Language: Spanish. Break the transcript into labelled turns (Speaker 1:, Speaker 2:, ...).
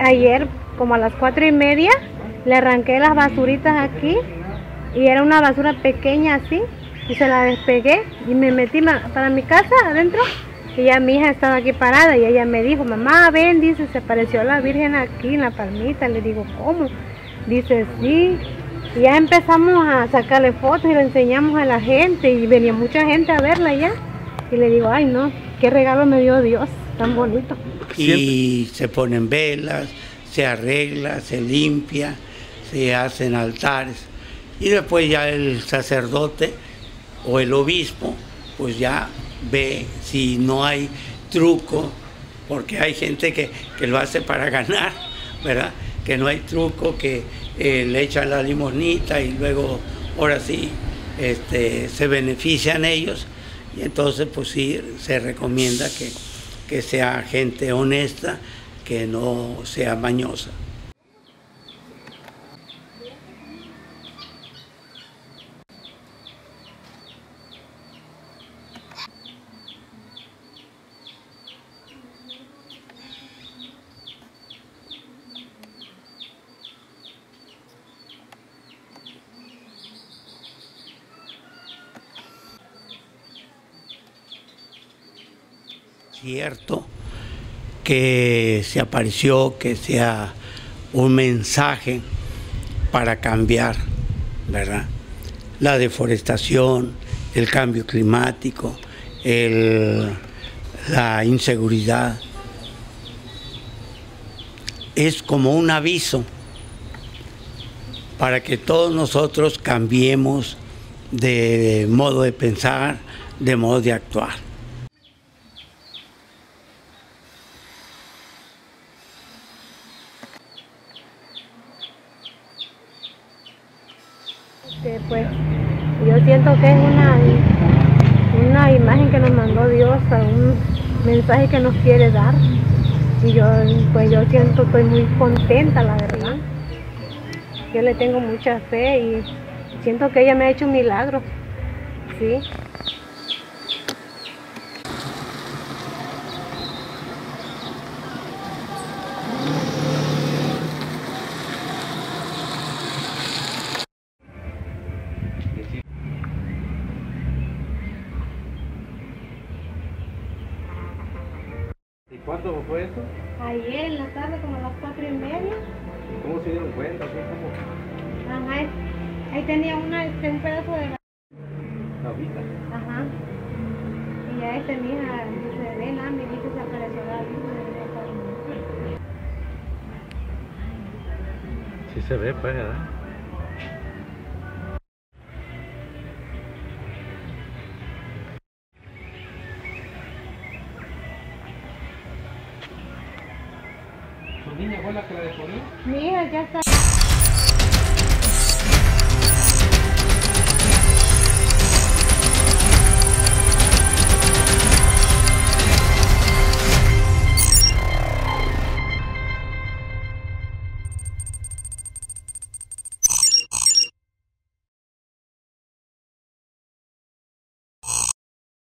Speaker 1: Ayer, como a las cuatro y media, le arranqué las basuritas aquí y era una basura pequeña así y se la despegué y me metí para mi casa adentro y ya mi hija estaba aquí parada y ella me dijo, mamá, ven, dice, se apareció la Virgen aquí en la palmita. Le digo, ¿cómo? Dice, sí. Y ya empezamos a sacarle fotos y le enseñamos a la gente y venía mucha gente a verla ya. Y le digo, ay no, qué regalo me dio Dios, tan bonito.
Speaker 2: Y se ponen velas, se arregla, se limpia, se hacen altares. Y después ya el sacerdote o el obispo, pues ya ve si no hay truco, porque hay gente que, lo hace para ganar, ¿verdad? Que no hay truco, que eh, le echan la limonita y luego, ahora sí, este, se benefician ellos. Y entonces, pues sí, se recomienda que, que sea gente honesta, que no sea mañosa. Cierto que se apareció, que sea un mensaje para cambiar, ¿verdad? La deforestación, el cambio climático, la inseguridad. Es como un aviso para que todos nosotros cambiemos de modo de pensar, de modo de actuar.
Speaker 1: Pues yo siento que es una, una imagen que nos mandó Dios, un mensaje que nos quiere dar. Y yo, pues yo siento, estoy muy contenta, la verdad. Yo le tengo mucha fe y siento que ella me ha hecho un milagro. Sí.
Speaker 3: ¿Cuándo fue eso?
Speaker 1: Ayer en la tarde, como a las cuatro y media.
Speaker 3: ¿Y cómo se dieron cuenta? ¿Cómo?
Speaker 1: Ajá, ahí tenía una, este, un pedazo de...
Speaker 3: La
Speaker 1: Ajá. Y ya este mi hija dice, ven, a mi hija se apareció la
Speaker 3: Sí se ve, pues, ¿verdad? ¿Tu niña fue la que la descubrió?
Speaker 1: Mi hija ya está.